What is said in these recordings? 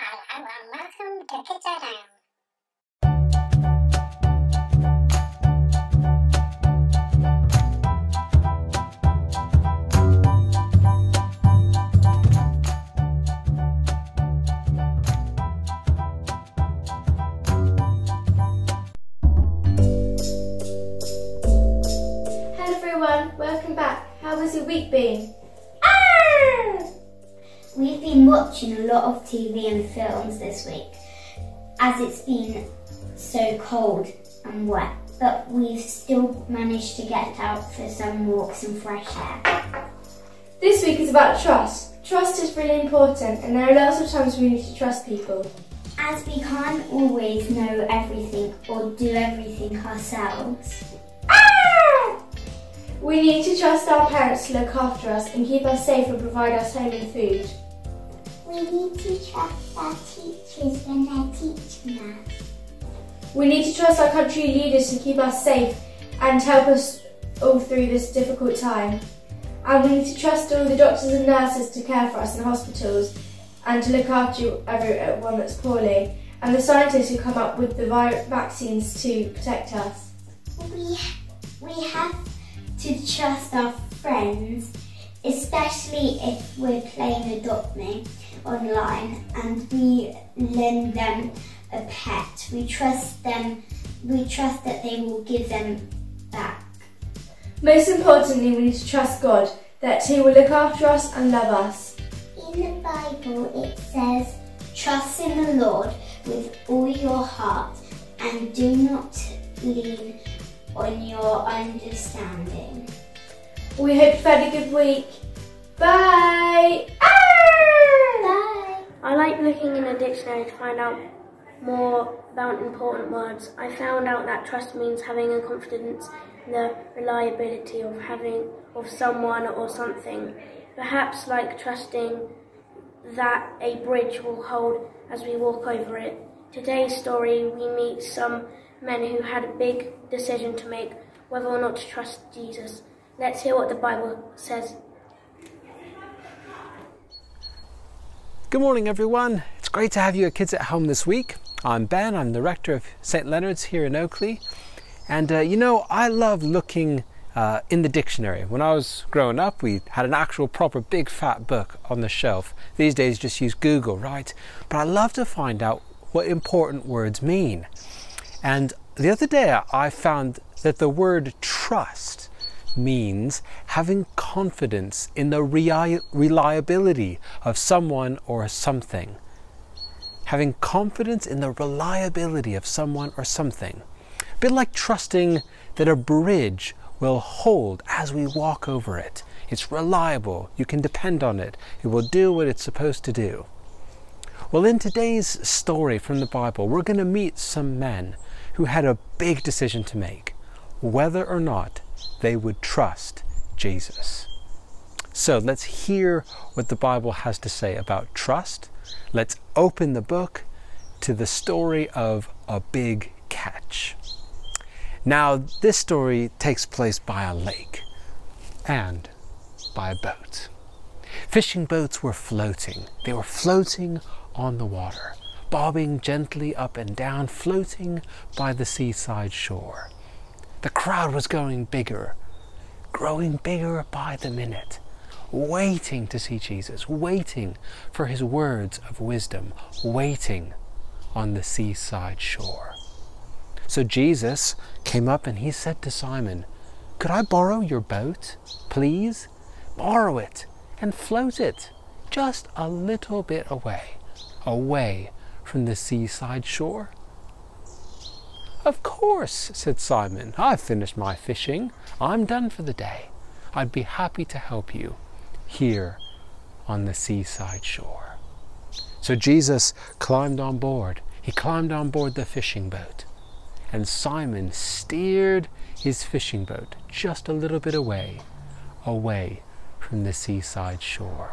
Hello and welcome to Hello everyone, welcome back. How has your week been? We've been watching a lot of TV and films this week as it's been so cold and wet, but we've still managed to get out for some walks and fresh air. This week is about trust. Trust is really important and there are lots of times we need to trust people. As we can't always know everything or do everything ourselves, ah! We need to trust our parents to look after us and keep us safe and provide us home and food. We need to trust our teachers when they're teaching us. We need to trust our country leaders to keep us safe and help us all through this difficult time. And we need to trust all the doctors and nurses to care for us in hospitals and to look after everyone uh, that's poorly, and the scientists who come up with the vaccines to protect us. We, we have to trust our friends, especially if we're playing Adopt Me online and we lend them a pet. We trust them, we trust that they will give them back. Most importantly, we need to trust God that He will look after us and love us. In the Bible, it says, Trust in the Lord with all your heart and do not lean on your understanding. We hope you've had a good week. Bye! Bye. I like looking in a dictionary to find out more about important words. I found out that trust means having a confidence in the reliability of having of someone or something. Perhaps like trusting that a bridge will hold as we walk over it. Today's story we meet some men who had a big decision to make whether or not to trust Jesus. Let's hear what the Bible says. Good morning, everyone. It's great to have you at Kids at Home this week. I'm Ben, I'm the rector of St. Leonard's here in Oakley. And uh, you know, I love looking uh, in the dictionary. When I was growing up, we had an actual proper big fat book on the shelf. These days, just use Google, right? But I love to find out what important words mean. And the other day, I found that the word trust means having confidence in the reliability of someone or something. Having confidence in the reliability of someone or something. A bit like trusting that a bridge will hold as we walk over it. It's reliable, you can depend on it, it will do what it's supposed to do. Well, in today's story from the Bible, we're going to meet some men who had a big decision to make whether or not they would trust Jesus. So let's hear what the Bible has to say about trust. Let's open the book to the story of a big catch. Now, this story takes place by a lake and by a boat. Fishing boats were floating. They were floating on the water, bobbing gently up and down, floating by the seaside shore. The crowd was growing bigger, growing bigger by the minute, waiting to see Jesus, waiting for his words of wisdom, waiting on the seaside shore. So Jesus came up and he said to Simon, Could I borrow your boat, please? Borrow it and float it just a little bit away, away from the seaside shore. Of course, said Simon. I've finished my fishing. I'm done for the day. I'd be happy to help you here on the seaside shore. So Jesus climbed on board. He climbed on board the fishing boat. And Simon steered his fishing boat just a little bit away, away from the seaside shore.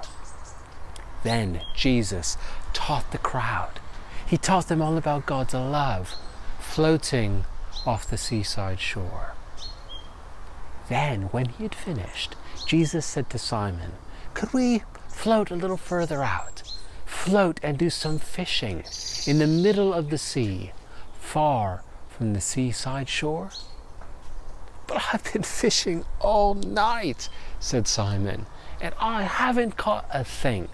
Then Jesus taught the crowd. He taught them all about God's love floating off the seaside shore. Then, when he had finished, Jesus said to Simon, Could we float a little further out? float and do some fishing in the middle of the sea, far from the seaside shore? But I've been fishing all night, said Simon, and I haven't caught a thing.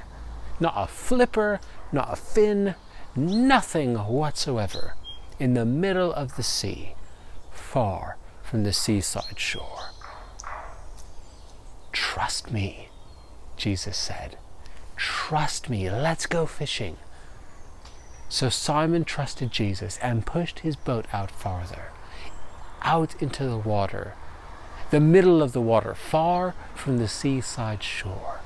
Not a flipper, not a fin, nothing whatsoever in the middle of the sea, far from the seaside shore. Trust me, Jesus said. Trust me, let's go fishing. So Simon trusted Jesus and pushed his boat out farther, out into the water, the middle of the water, far from the seaside shore.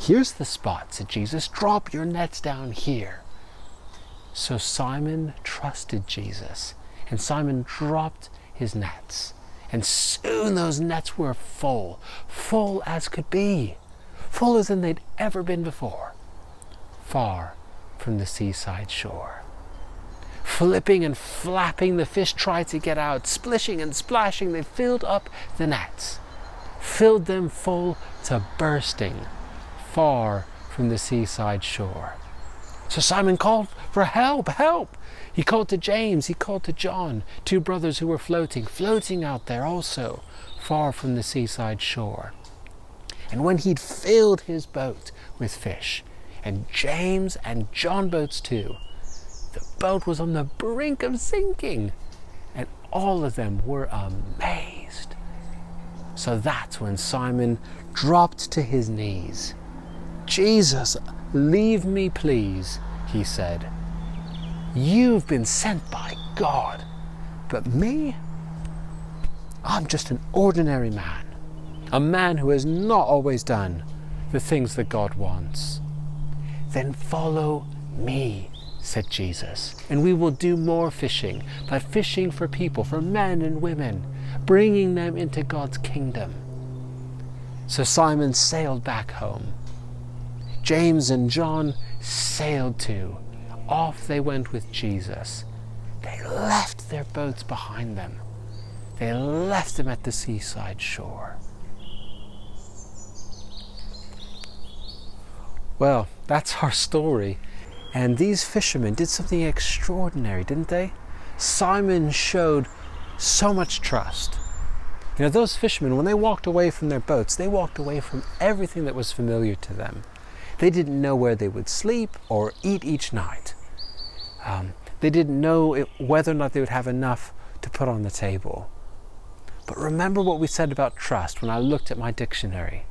Here's the spot, said Jesus. Drop your nets down here. So Simon trusted Jesus, and Simon dropped his nets. And soon those nets were full, full as could be, fuller than they'd ever been before, far from the seaside shore. Flipping and flapping, the fish tried to get out. Splishing and splashing, they filled up the nets, filled them full to bursting, far from the seaside shore. So Simon called for help, help. He called to James, he called to John, two brothers who were floating, floating out there also, far from the seaside shore. And when he'd filled his boat with fish, and James and John boats too, the boat was on the brink of sinking, and all of them were amazed. So that's when Simon dropped to his knees. Jesus, leave me, please, he said. You've been sent by God, but me? I'm just an ordinary man, a man who has not always done the things that God wants. Then follow me, said Jesus, and we will do more fishing, but fishing for people, for men and women, bringing them into God's kingdom. So Simon sailed back home. James and John sailed too. Off they went with Jesus. They left their boats behind them. They left them at the seaside shore. Well, that's our story. And these fishermen did something extraordinary, didn't they? Simon showed so much trust. You know, those fishermen, when they walked away from their boats, they walked away from everything that was familiar to them. They didn't know where they would sleep or eat each night. Um, they didn't know it, whether or not they would have enough to put on the table. But remember what we said about trust when I looked at my dictionary.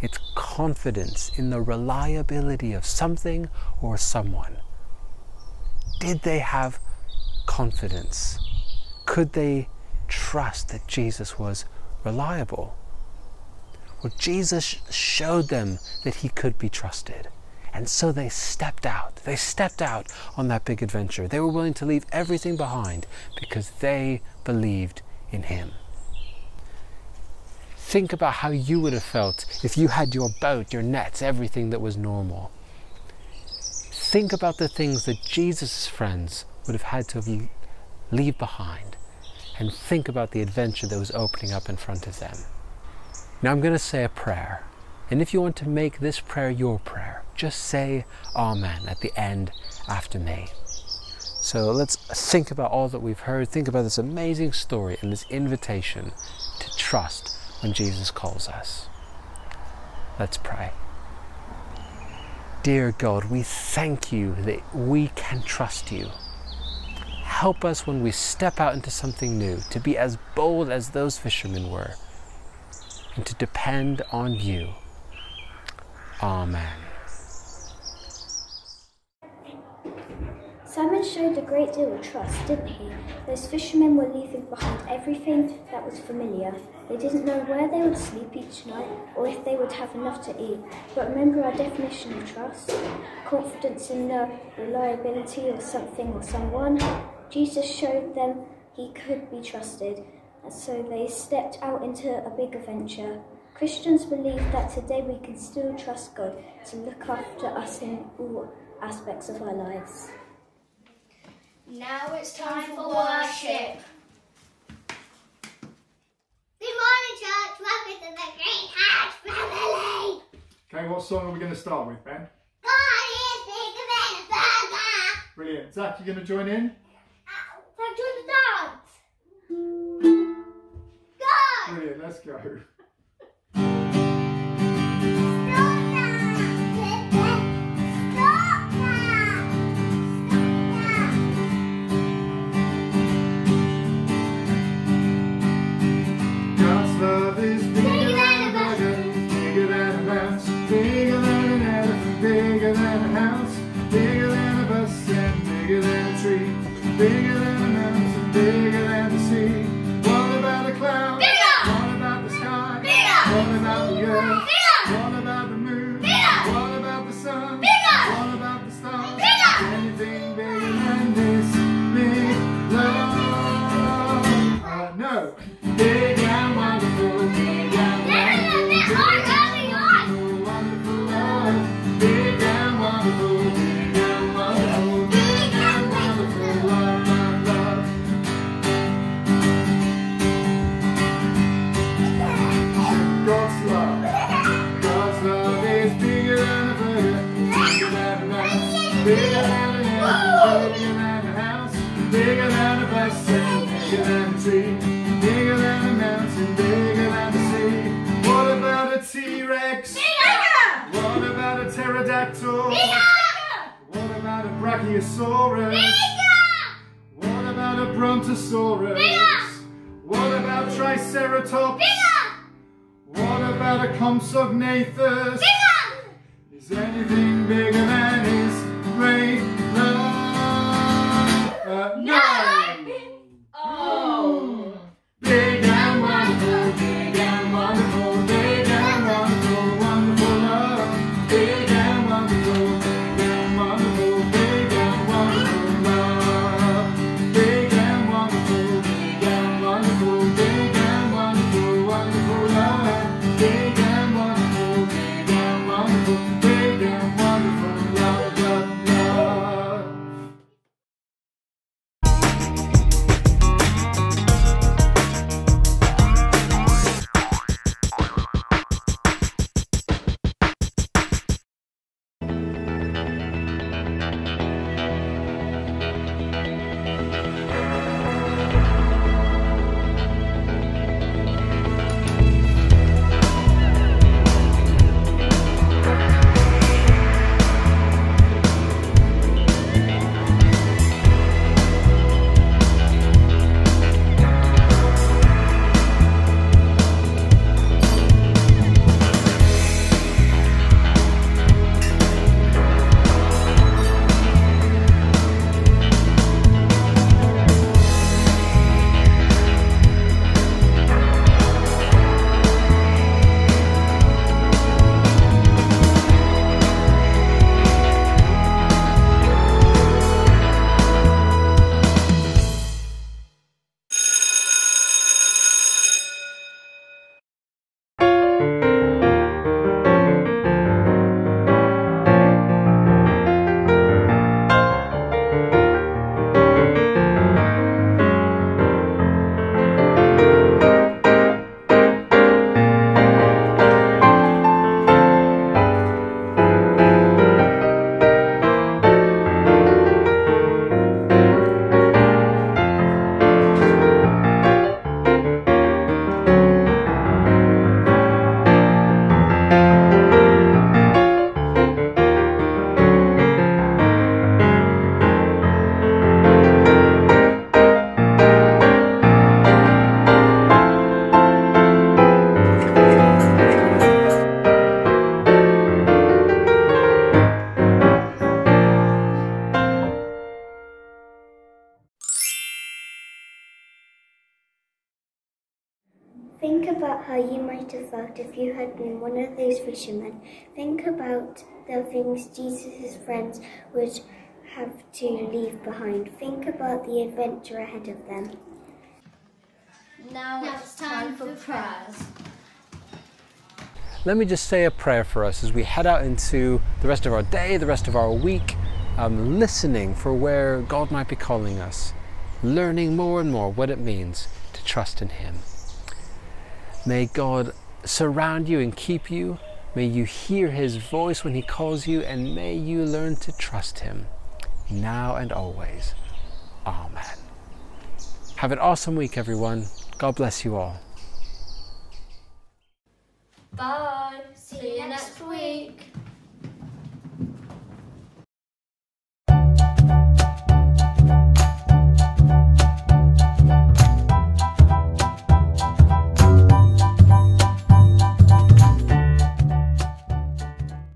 It's confidence in the reliability of something or someone. Did they have confidence? Could they trust that Jesus was reliable? Well, Jesus showed them that he could be trusted. And so they stepped out. They stepped out on that big adventure. They were willing to leave everything behind because they believed in him. Think about how you would have felt if you had your boat, your nets, everything that was normal. Think about the things that Jesus' friends would have had to leave behind and think about the adventure that was opening up in front of them. Now I'm going to say a prayer. And if you want to make this prayer your prayer, just say Amen at the end after me. So let's think about all that we've heard. Think about this amazing story and this invitation to trust when Jesus calls us. Let's pray. Dear God, we thank you that we can trust you. Help us when we step out into something new to be as bold as those fishermen were and to depend on you. Amen. Simon showed a great deal of trust, didn't he? Those fishermen were leaving behind everything that was familiar. They didn't know where they would sleep each night or if they would have enough to eat. But remember our definition of trust confidence in the reliability of something or someone. Jesus showed them he could be trusted, so they stepped out into a big adventure. Christians believe that today we can still trust God to look after us in all aspects of our lives. Now it's time for worship. Good morning, church. Welcome to the Great House family. Okay, what song are we going to start with, Ben? God is bigger than a burger. Brilliant. Zach, you going to join in? Uh, I'll join the dance. Brilliant, let's go. Bigger! What about a Brontosaurus? Bigger! What about Triceratops? Bigger! What about a Compsognathus? Bigger! Is anything bigger than his great love? Uh, no! about if you had been one of those fishermen. Think about the things Jesus' friends would have to leave behind. Think about the adventure ahead of them. Now it's time for prayers. Let me just say a prayer for us as we head out into the rest of our day, the rest of our week, um, listening for where God might be calling us, learning more and more what it means to trust in Him. May God surround you and keep you. May you hear his voice when he calls you, and may you learn to trust him now and always. Amen. Have an awesome week, everyone. God bless you all. Bye. See you next week.